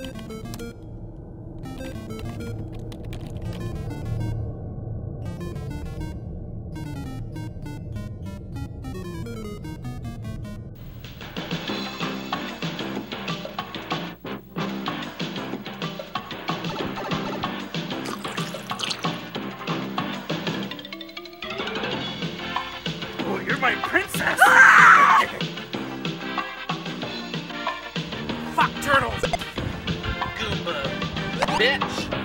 Oh, my princess! Ah! Fuck turtle! bitch.